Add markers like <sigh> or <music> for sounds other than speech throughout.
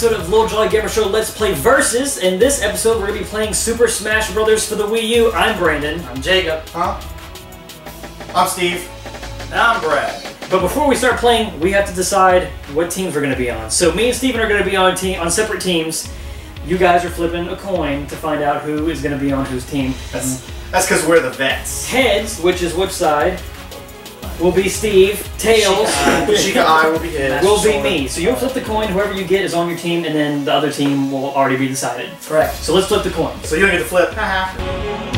to another episode of Little Jolly Gamer Show Let's Play Versus. In this episode, we're going to be playing Super Smash Brothers for the Wii U. I'm Brandon. I'm Jacob. Huh? I'm Steve. And I'm Brad. But before we start playing, we have to decide what teams we're going to be on. So me and Steven are going to be on team on separate teams. You guys are flipping a coin to find out who is going to be on whose team. That's that's because we're the vets. Heads, which is which side, will be Steve. Tails Chica Eye uh, will be his. will be me. So you'll flip the coin. Whoever you get is on your team, and then the other team will already be decided. Correct. So let's flip the coin. So you don't get to flip. Uh-huh.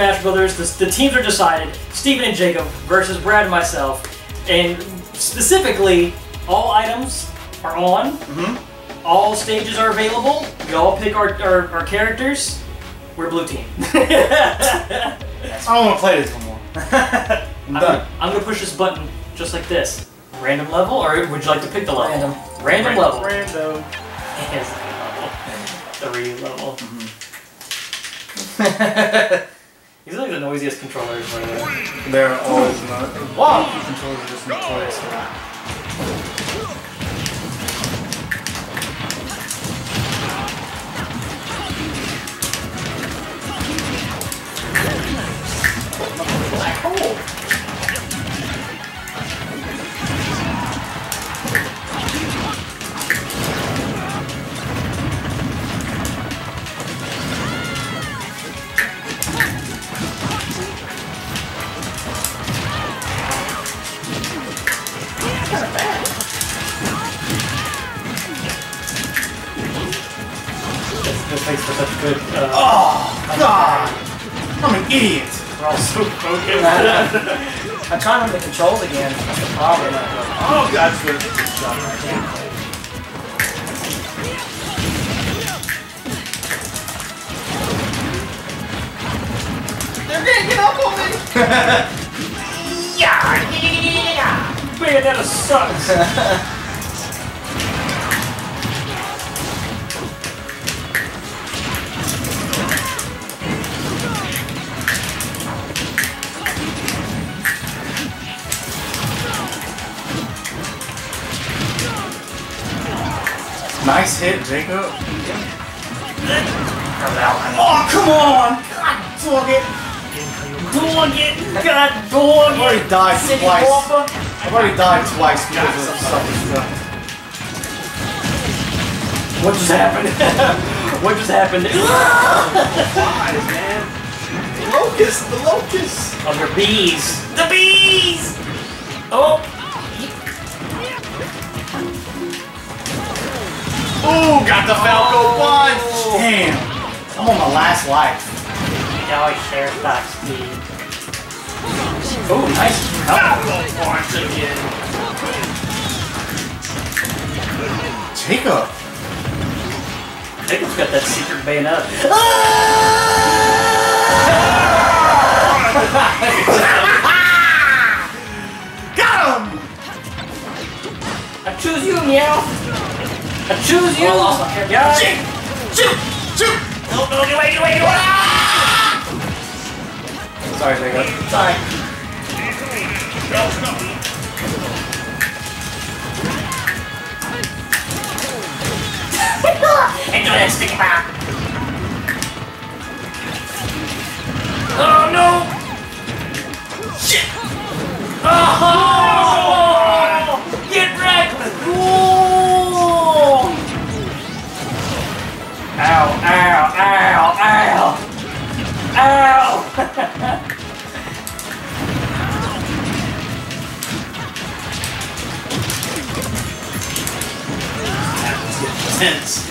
Smash Brothers. The, the teams are decided. Steven and Jacob versus Brad and myself. And specifically, all items are on. Mm-hmm. All stages are available. We all pick our, our, our characters. We're blue team. I don't want to play this no more. <laughs> I'm I'm, done. gonna, I'm gonna push this button just like this. Random level, or would you like to pick the level? Random. Random level. Random. Yes, <laughs> level. Three level. <laughs> These are like the noisiest controllers. by the way. They're always not. Wow. These controllers are just notorious for that. This, this makes for such good. Uh, Oh God! I'm an idiot. We're all so focused. I'm trying to the controls again. That's the problem. Oh God! It's good. Good job, right? They're ganging up on me! <laughs> yeah, yeah, Bayonetta sucks. <laughs> Nice hit, Jacob. Oh, come on! Dog it. Dog it! God, dog I've already died City twice. I've already died twice because of something stuff. What just happened? <laughs> what just happened? <laughs> man. Locust, the locust. Oh, they're bees. The bees! Oh! Ooh, got the Falcon oh. punch. Damn. I'm on my last life. Now I share that speed. Oh, nice. Falcon punch again. Jacob. Jacob's got that secret bayonet. Ah! <laughs> Got him. I choose you, meow. I choose you. Oh, I lost my character. Yeah. Shoot, shoot, shoot. No, no, get away, get away, get away. Ah! Sorry, Jacob. Sorry. And do that sticky back. nonsense!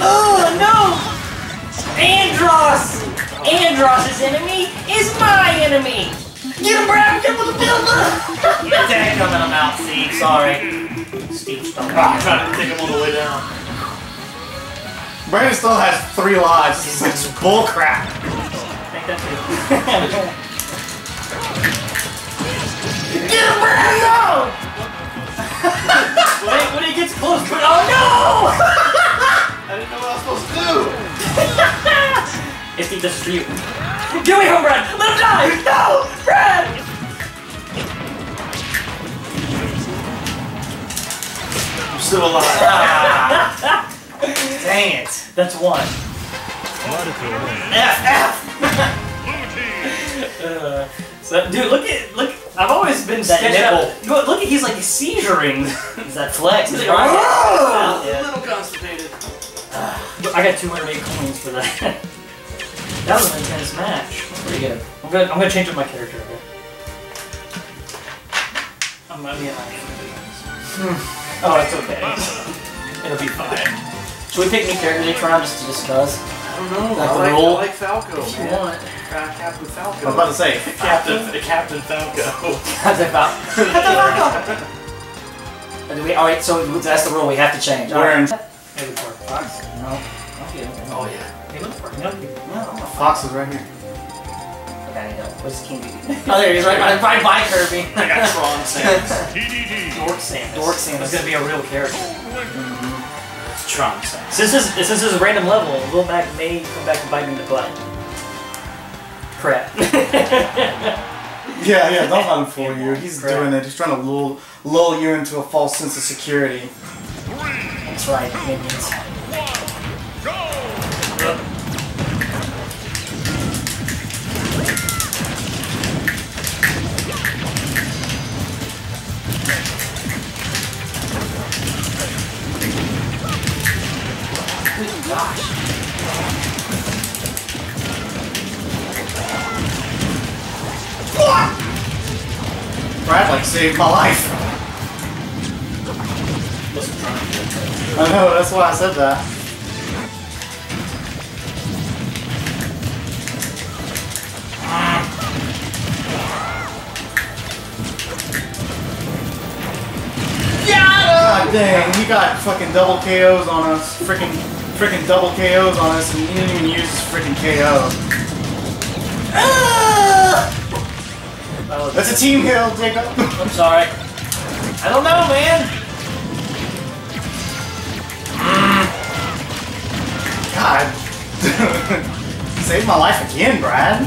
Oh no! Andros! Andros's enemy is my enemy! Get him, Brad! Get him with the builder! yeah, dang him and I'm out, Steve. Sorry. Steve's <laughs> trying to kick him all the way down. Brandon still has three lives. This is bullcrap. <laughs> Get him, Brandon! <laughs> crap. when he gets Close, but oh no! <laughs> I didn't know what I was supposed to do. It's the is for you. Get away from Brad! Let him die! No! Brad! I'm still alive. <laughs> Dang it. That's one. F, F. <laughs> Uh, so, dude, look at look. I've always been That nipple. Look, look at he's like seizuring. Is that flex? Is like, right? Oh, Yeah. a little constipated. I got 208 coins for that. <laughs> that was an intense match. Pretty good. I'm gonna I'm gonna change up my character a bit. I'm gonna be an Oh, it's okay. <laughs> It'll be fine. Should we pick new characters each round just to discuss? I don't know. Like I, the like, rule? I like Falco. If you want. Uh, Captain Falcon. I was about to say, Captain, Captain Falcon. That's about. And do we, all right, so that's the rule we have to change. All We're in- right. Maybe for Fox. No. Okay. Oh yeah. Hey, look for him. No. Oh, fox is right here. Okay, I know. Where's King Bee? Oh, there he is, right by, right by Kirby. I got Tron <laughs> Sans. Dark Samus. Dork It's Samus. gonna be a real character. Mm-hmm. Tron Sans. Since this, since this is a random level, Will Mac may come back and bite me in the butt. Crap. <laughs> Yeah, yeah, don't let him fool you. He's Crap. doing it. He's trying to lull, lull you into a false sense of security. That's right, minions. Good gosh. Brad, like, saved my life. I know, that's why I said that. God dang, he got fucking double KOs on us. Freaking, freaking double KOs on us, and he didn't even use his freaking KO. Ah! That's a team kill, Jacob. I'm sorry. I don't know, man. Saved my life again, Brad.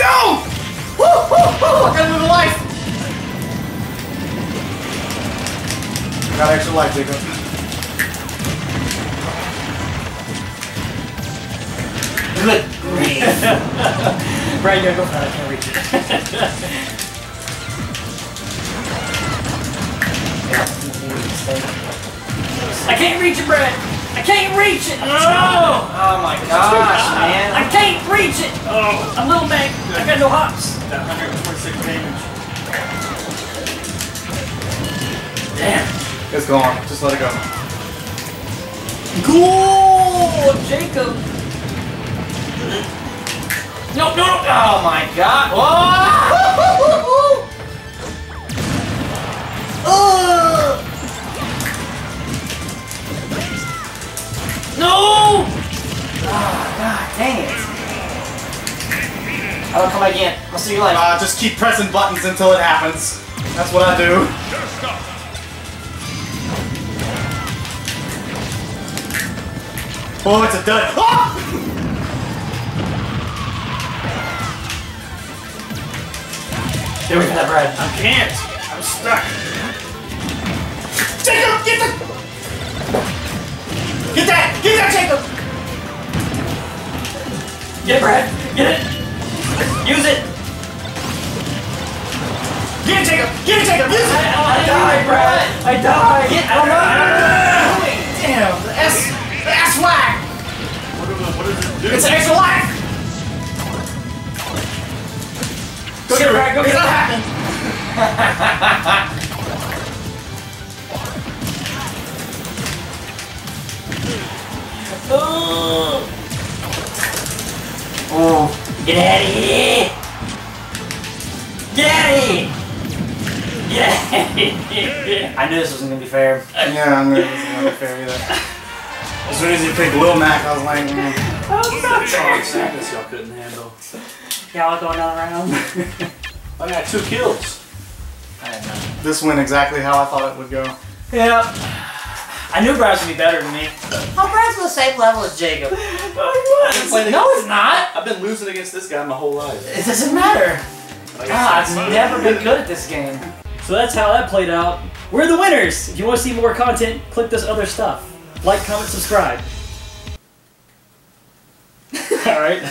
No! Woo, woo, woo! I got life! Got extra life, Jacob. Good grief. Brad, you gotta go for that. I can't reach it. I can't reach it, Brad. I can't reach it. No! Oh my gosh, man. I can't reach it. Oh, I'm little Mac. I got no hops. That 126 damage. Damn. It's gone. Just let it go. Cool, Jacob. No, no, no. Oh my god. Whoa! No! Ah, god dang it. I don't come back in. I'll see you later. Uh, just keep pressing buttons until it happens. That's what I do. Oh, it's a dud. Ah! Get away from that, Brad. I can't. I'm stuck. Jacob, get the... Get that! Get that, Jacob! Get it, Brad. Get it. Use it. Get it, Jacob! Get it, Jacob! Use it! I died, Brad. I died. Get, I don't know. I don't know what. Damn, the S... The S whack! What, do- what does it do? It's an extra life! Go get it, Brad. Go It's get not Oh. Oh. Get out of here. Get out of here. Yeah. I knew this wasn't gonna be fair. Yeah, I'm gonna, this is not fair either. As soon as you picked Lil Mac, I was like, mm. Strong sadness y'all couldn't handle. <laughs> Y'all going all around. <laughs> I got two kills. I didn't know. this went exactly how I thought it would go. Yeah. I knew Brad's gonna be better than me. Oh, Brad's on the same level as Jacob. playing No, it's not. I've been losing against this guy my whole life. It doesn't matter. God, I've never been good at this game. So that's how that played out. We're the winners. If you want to see more content, click this other stuff. Like, comment, subscribe. <laughs> All right.